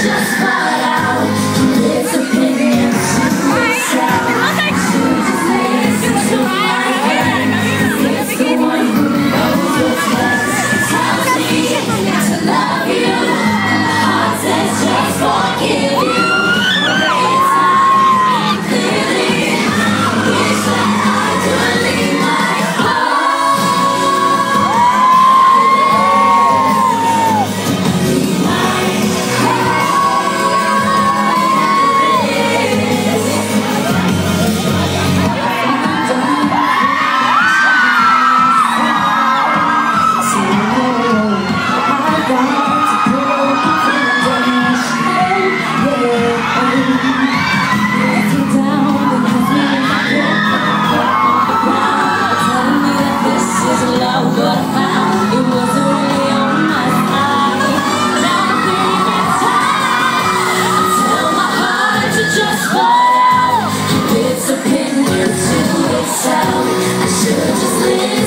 just follow Good.